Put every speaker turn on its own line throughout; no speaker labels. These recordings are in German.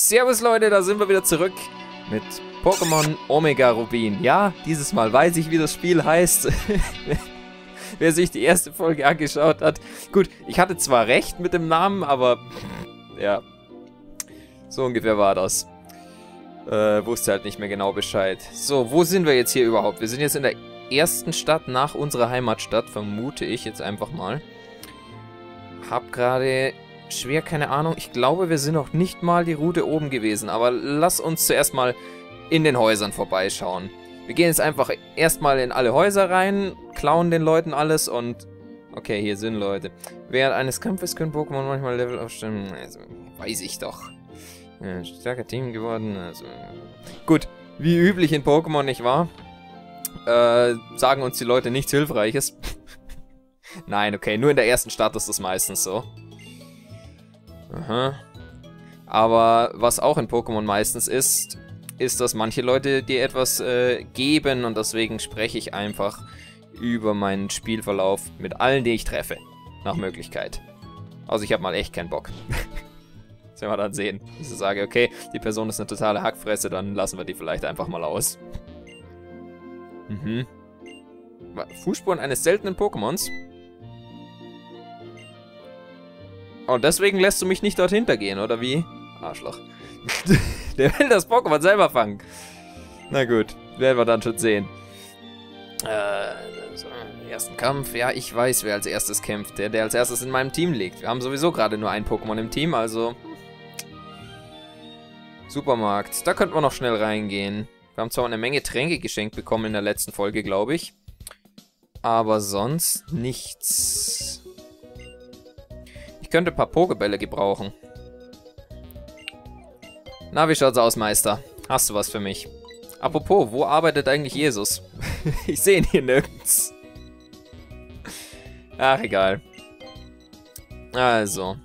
Servus Leute, da sind wir wieder zurück mit Pokémon Omega Rubin. Ja, dieses Mal weiß ich, wie das Spiel heißt. Wer sich die erste Folge angeschaut hat. Gut, ich hatte zwar recht mit dem Namen, aber ja, so ungefähr war das. Äh, wusste halt nicht mehr genau Bescheid. So, wo sind wir jetzt hier überhaupt? Wir sind jetzt in der ersten Stadt nach unserer Heimatstadt, vermute ich jetzt einfach mal. Hab gerade schwer keine Ahnung. Ich glaube, wir sind noch nicht mal die Route oben gewesen. Aber lass uns zuerst mal in den Häusern vorbeischauen. Wir gehen jetzt einfach erstmal in alle Häuser rein, klauen den Leuten alles und... Okay, hier sind Leute. Während eines Kampfes können Pokémon manchmal Level aufstellen. Also, weiß ich doch. Ja, stärker Team geworden. Also, gut, wie üblich in Pokémon, nicht wahr? Äh, sagen uns die Leute nichts Hilfreiches. Nein, okay, nur in der ersten Stadt ist das meistens so. Aha. Aber was auch in Pokémon meistens ist, ist, dass manche Leute dir etwas äh, geben und deswegen spreche ich einfach über meinen Spielverlauf mit allen, die ich treffe. Nach Möglichkeit. Also ich habe mal echt keinen Bock. das werden wir dann sehen. Ich sage, okay, die Person ist eine totale Hackfresse, dann lassen wir die vielleicht einfach mal aus. Mhm. Fußspuren eines seltenen Pokémons? Und deswegen lässt du mich nicht dorthin gehen, oder wie? Arschloch. Der will das Pokémon selber fangen. Na gut, werden wir dann schon sehen. Äh, ersten Kampf. Ja, ich weiß, wer als erstes kämpft. Der, der als erstes in meinem Team liegt. Wir haben sowieso gerade nur ein Pokémon im Team, also... Supermarkt. Da könnten wir noch schnell reingehen. Wir haben zwar eine Menge Tränke geschenkt bekommen in der letzten Folge, glaube ich. Aber sonst nichts. Ich könnte ein paar Pokebälle gebrauchen. Na, wie schaut's aus, Meister? Hast du was für mich? Apropos, wo arbeitet eigentlich Jesus? ich sehe ihn hier nirgends. Ach, egal. Also.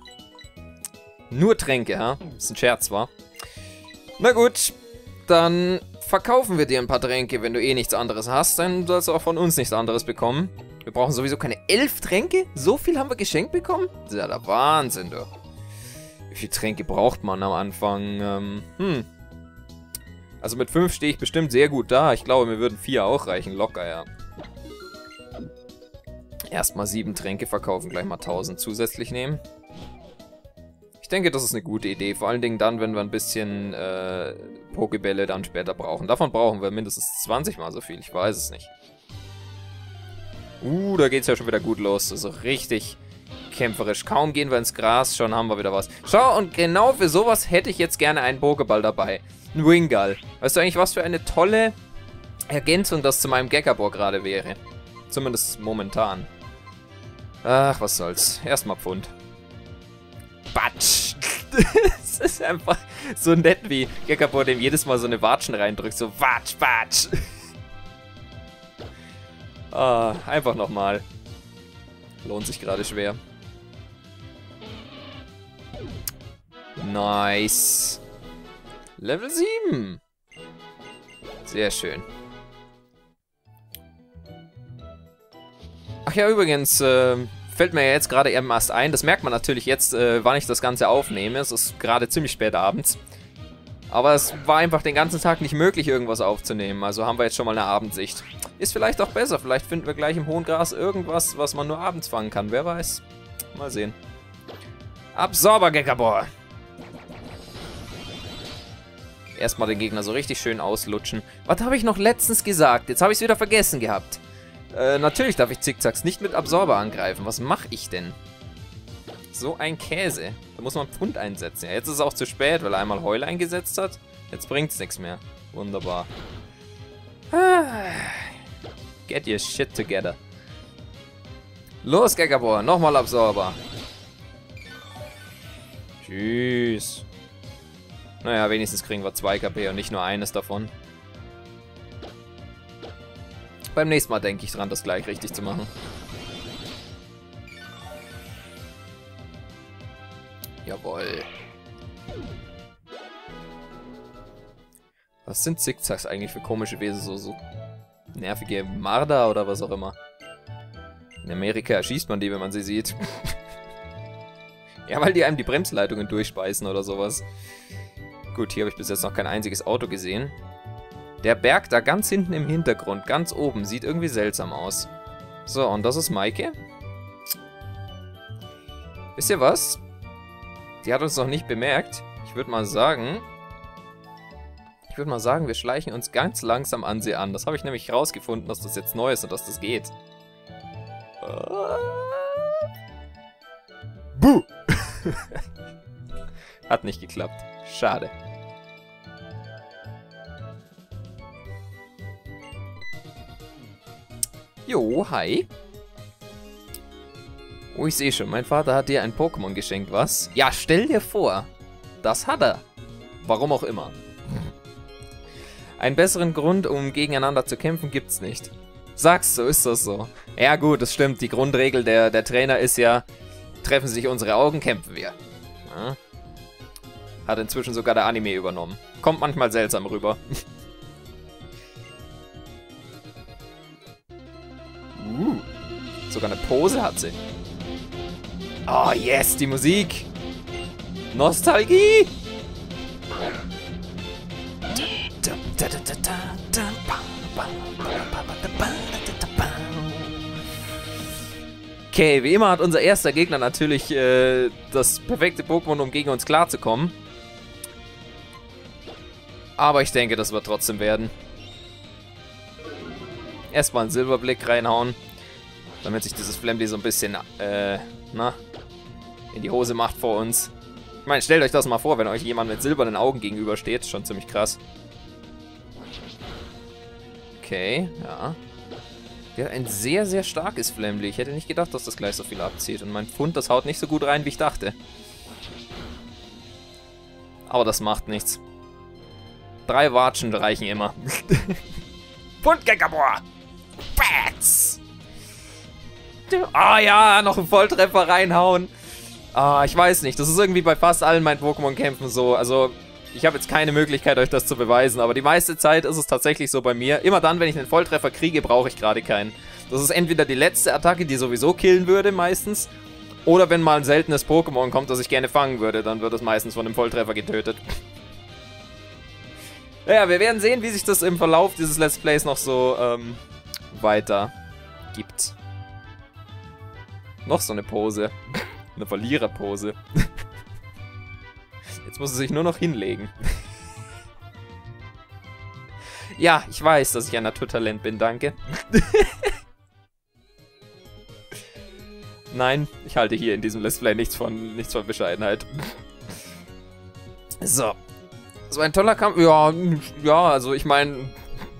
Nur Tränke, ja? Ist ein Scherz, war. Na gut, dann verkaufen wir dir ein paar Tränke. Wenn du eh nichts anderes hast, dann sollst du auch von uns nichts anderes bekommen. Wir brauchen sowieso keine elf Tränke? So viel haben wir geschenkt bekommen? Das ist ja der Wahnsinn, du. Wie viele Tränke braucht man am Anfang? Ähm, hm. Also mit fünf stehe ich bestimmt sehr gut da. Ich glaube, mir würden vier auch reichen. Locker, ja. Erstmal sieben Tränke verkaufen, gleich mal 1000 zusätzlich nehmen. Ich denke, das ist eine gute Idee. Vor allen Dingen dann, wenn wir ein bisschen äh, Pokebälle dann später brauchen. Davon brauchen wir mindestens 20 mal so viel. Ich weiß es nicht. Uh, da geht's ja schon wieder gut los. Also richtig kämpferisch. Kaum gehen wir ins Gras, schon haben wir wieder was. Schau, und genau für sowas hätte ich jetzt gerne einen Pokéball dabei. Ein Wingull. Weißt du eigentlich, was für eine tolle Ergänzung das zu meinem Gekabor gerade wäre? Zumindest momentan. Ach, was soll's. Erstmal Pfund. Batsch. das ist einfach so nett, wie Gekabor dem jedes Mal so eine Watschen reindrückt. So, Watsch, Batsch. Ah, einfach nochmal. Lohnt sich gerade schwer. Nice. Level 7. Sehr schön. Ach ja, übrigens, äh, fällt mir ja jetzt gerade eben erst ein. Das merkt man natürlich jetzt, äh, wann ich das Ganze aufnehme. Es ist gerade ziemlich spät abends. Aber es war einfach den ganzen Tag nicht möglich, irgendwas aufzunehmen. Also haben wir jetzt schon mal eine Abendsicht. Ist vielleicht auch besser. Vielleicht finden wir gleich im hohen Gras irgendwas, was man nur abends fangen kann. Wer weiß. Mal sehen. Absorber, Gekabor. Erstmal den Gegner so richtig schön auslutschen. Was habe ich noch letztens gesagt? Jetzt habe ich es wieder vergessen gehabt. Äh, natürlich darf ich Zickzacks nicht mit Absorber angreifen. Was mache ich denn? So ein Käse. Da muss man Pfund einsetzen. Ja, jetzt ist es auch zu spät, weil er einmal Heul eingesetzt hat. Jetzt bringt es nichts mehr. Wunderbar. Get your shit together. Los, Gegabor. Nochmal Absorber. Tschüss. Naja, wenigstens kriegen wir 2 KP und nicht nur eines davon. Beim nächsten Mal denke ich dran, das gleich richtig zu machen. Was sind Zickzacks eigentlich für komische Wesen? So, so nervige Marder oder was auch immer. In Amerika erschießt man die, wenn man sie sieht. ja, weil die einem die Bremsleitungen durchspeisen oder sowas. Gut, hier habe ich bis jetzt noch kein einziges Auto gesehen. Der Berg da ganz hinten im Hintergrund, ganz oben, sieht irgendwie seltsam aus. So, und das ist Maike. Wisst ihr was? Die hat uns noch nicht bemerkt. Ich würde mal sagen... Ich würde mal sagen, wir schleichen uns ganz langsam an sie an. Das habe ich nämlich rausgefunden, dass das jetzt neu ist und dass das geht. Buh! Hat nicht geklappt. Schade. Jo, hi. Oh, ich sehe schon, mein Vater hat dir ein Pokémon geschenkt, was? Ja, stell dir vor. Das hat er. Warum auch immer. Einen besseren Grund, um gegeneinander zu kämpfen, gibt's nicht. Sagst du, ist das so? Ja gut, das stimmt. Die Grundregel der, der Trainer ist ja, treffen sich unsere Augen, kämpfen wir. Ja. Hat inzwischen sogar der Anime übernommen. Kommt manchmal seltsam rüber. uh, sogar eine Pose hat sie. Oh yes, die Musik. Nostalgie. Okay, wie immer hat unser erster Gegner natürlich äh, das perfekte Pokémon, um gegen uns klarzukommen. Aber ich denke, das wird trotzdem werden. Erstmal einen Silberblick reinhauen, damit sich dieses Flamby so ein bisschen, äh, na, in die Hose macht vor uns. Ich meine, stellt euch das mal vor, wenn euch jemand mit silbernen Augen gegenübersteht. Schon ziemlich krass. Okay, ja. Der hat ein sehr, sehr starkes Flamly. Ich hätte nicht gedacht, dass das gleich so viel abzieht. Und mein Pfund, das haut nicht so gut rein, wie ich dachte. Aber das macht nichts. Drei Watschen reichen immer. Pfundgeckerbohr! Bats! Ah ja, noch einen Volltreffer reinhauen. Ah, ich weiß nicht. Das ist irgendwie bei fast allen meinen Pokémon-Kämpfen so. Also, ich habe jetzt keine Möglichkeit, euch das zu beweisen, aber die meiste Zeit ist es tatsächlich so bei mir. Immer dann, wenn ich einen Volltreffer kriege, brauche ich gerade keinen. Das ist entweder die letzte Attacke, die sowieso killen würde, meistens. Oder wenn mal ein seltenes Pokémon kommt, das ich gerne fangen würde, dann wird es meistens von einem Volltreffer getötet. Ja, wir werden sehen, wie sich das im Verlauf dieses Let's Plays noch so ähm, weiter gibt. Noch so eine Pose. Eine Verliererpose. Jetzt muss er sich nur noch hinlegen. ja, ich weiß, dass ich ein Naturtalent bin, danke. Nein, ich halte hier in diesem Let's Play nichts von, nichts von Bescheidenheit. so. So ein toller Kampf. Ja, ja, also ich meine,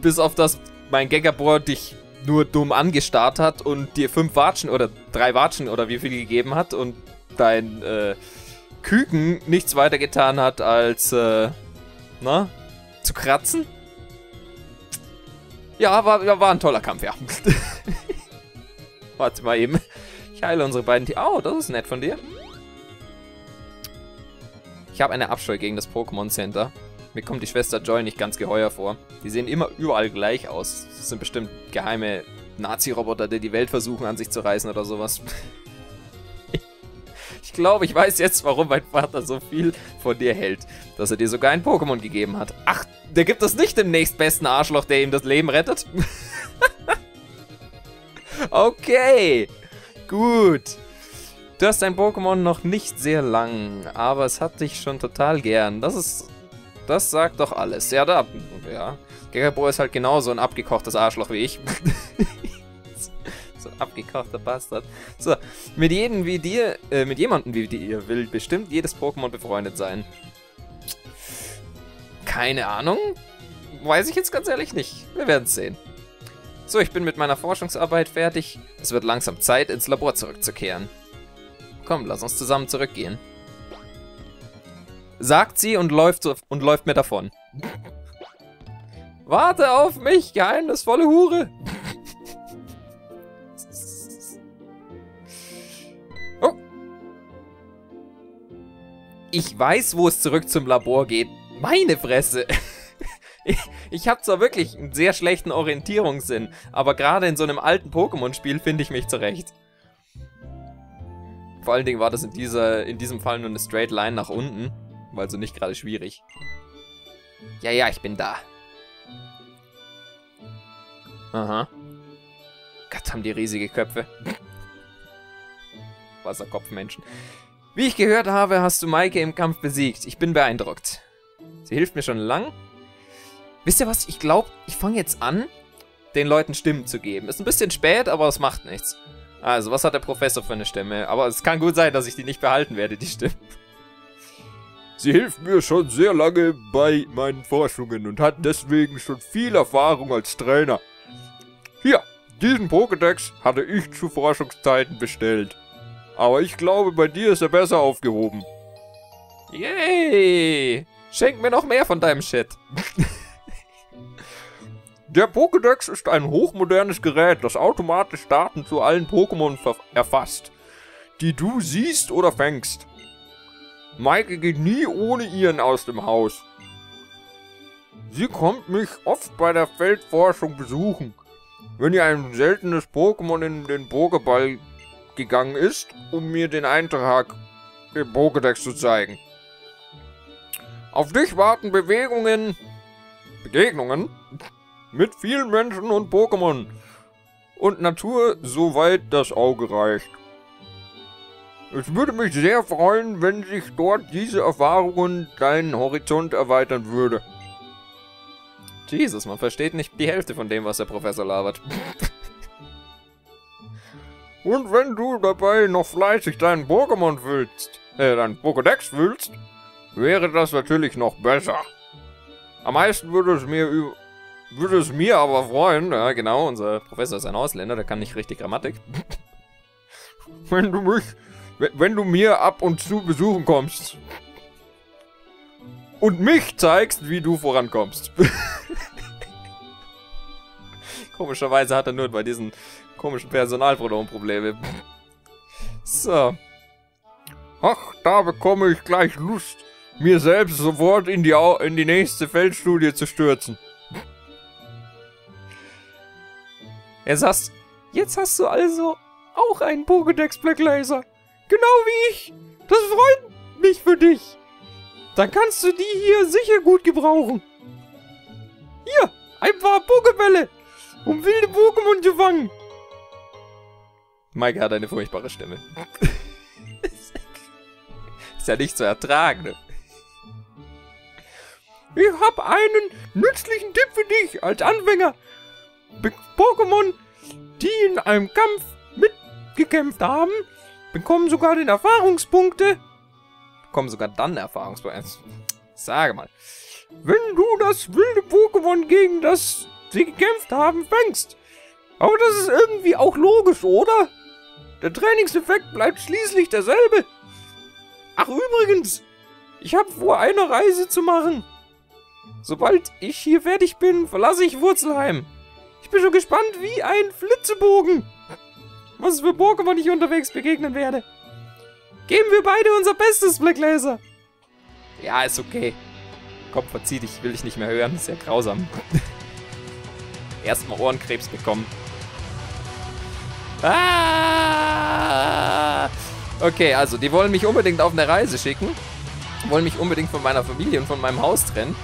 bis auf das mein Gegabor dich nur dumm angestarrt hat und dir fünf Watschen oder drei Watschen oder wie viel gegeben hat und dein äh, Küken nichts weiter getan hat als, äh, na, zu kratzen. Ja, war, war ein toller Kampf, ja. Warte mal eben. Ich heile unsere beiden Tiere. Oh, das ist nett von dir. Ich habe eine Abscheu gegen das Pokémon Center. Mir kommt die Schwester Joy nicht ganz geheuer vor. Die sehen immer überall gleich aus. Das sind bestimmt geheime Nazi-Roboter, die die Welt versuchen an sich zu reißen oder sowas. Glaube, ich weiß jetzt, warum mein Vater so viel von dir hält. Dass er dir sogar ein Pokémon gegeben hat. Ach, der gibt es nicht dem nächstbesten Arschloch, der ihm das Leben rettet? okay, gut. Du hast dein Pokémon noch nicht sehr lang, aber es hat dich schon total gern. Das ist... Das sagt doch alles. Ja, da... Ja. Gegabo ist halt genauso ein abgekochtes Arschloch wie ich. abgekochter Bastard. So, mit jedem wie dir, äh, mit jemandem wie dir will bestimmt jedes Pokémon befreundet sein. Keine Ahnung. Weiß ich jetzt ganz ehrlich nicht. Wir werden es sehen. So, ich bin mit meiner Forschungsarbeit fertig. Es wird langsam Zeit, ins Labor zurückzukehren. Komm, lass uns zusammen zurückgehen. Sagt sie und läuft, und läuft mir davon. Warte auf mich, geheimnisvolle Hure. Ich weiß, wo es zurück zum Labor geht. Meine Fresse. Ich, ich habe zwar wirklich einen sehr schlechten Orientierungssinn, aber gerade in so einem alten Pokémon-Spiel finde ich mich zurecht. Vor allen Dingen war das in, dieser, in diesem Fall nur eine Straight Line nach unten, war also nicht gerade schwierig. Ja, ja, ich bin da. Aha. Gott, haben die riesige Köpfe. Wasserkopfmenschen. Wie ich gehört habe, hast du Maike im Kampf besiegt. Ich bin beeindruckt. Sie hilft mir schon lang. Wisst ihr was? Ich glaube, ich fange jetzt an, den Leuten Stimmen zu geben. Ist ein bisschen spät, aber es macht nichts. Also, was hat der Professor für eine Stimme? Aber es kann gut sein, dass ich die nicht behalten werde, die Stimme.
Sie hilft mir schon sehr lange bei meinen Forschungen und hat deswegen schon viel Erfahrung als Trainer. Hier, diesen Pokédex hatte ich zu Forschungszeiten bestellt. Aber ich glaube, bei dir ist er besser aufgehoben.
Yay! Schenk mir noch mehr von deinem Shit.
Der Pokédex ist ein hochmodernes Gerät, das automatisch Daten zu allen Pokémon erfasst, die du siehst oder fängst. Maike geht nie ohne ihren aus dem Haus. Sie kommt mich oft bei der Feldforschung besuchen, wenn ihr ein seltenes Pokémon in den Pokéball gegangen ist, um mir den Eintrag im Pokédex zu zeigen. Auf dich warten Bewegungen, Begegnungen mit vielen Menschen und Pokémon und Natur, soweit das Auge reicht. Es würde mich sehr freuen, wenn sich dort diese Erfahrungen deinen Horizont erweitern würde.
Jesus, man versteht nicht die Hälfte von dem, was der Professor labert.
Und wenn du dabei noch fleißig deinen Pokémon füllst, äh, deinen Pokédex füllst, wäre das natürlich noch besser. Am meisten würde es mir würde es mir aber freuen,
ja genau, unser Professor ist ein Ausländer, der kann nicht richtig Grammatik.
wenn du mich, wenn du mir ab und zu besuchen kommst. Und mich zeigst, wie du vorankommst.
Komischerweise hat er nur bei diesen komischen Personalpronomen Probleme. So.
Ach, da bekomme ich gleich Lust, mir selbst sofort in die, in die nächste Feldstudie zu stürzen.
Jetzt hast, jetzt hast du also auch einen Pokédex Black Laser. Genau wie ich. Das freut mich für dich. Dann kannst du die hier sicher gut gebrauchen. Hier, ein paar Pokebälle, um wilde Pokémon zu fangen. Maike hat eine furchtbare Stimme. Ist ja nicht zu ertragen. Ne?
Ich habe einen nützlichen Tipp für dich als Anfänger. Pokémon, die in einem Kampf mitgekämpft haben, bekommen sogar den Erfahrungspunkte.
Bekommen sogar dann Erfahrungspunkte. Sage mal.
Wenn du das wilde Pokémon, gegen das sie gekämpft haben, fängst. Aber das ist irgendwie auch logisch, oder? Der Trainingseffekt bleibt schließlich derselbe. Ach übrigens, ich habe vor, eine Reise zu machen. Sobald ich hier fertig bin, verlasse ich Wurzelheim. Ich bin schon gespannt wie ein Flitzebogen. Was für Pokémon ich unterwegs begegnen werde. Geben wir beide unser Bestes, Black Laser.
Ja, ist okay. Komm, verzieh dich, will ich nicht mehr hören. Ist ja grausam. Erstmal Ohrenkrebs bekommen. Ah! Okay, also die wollen mich unbedingt auf eine Reise schicken. Wollen mich unbedingt von meiner Familie und von meinem Haus trennen.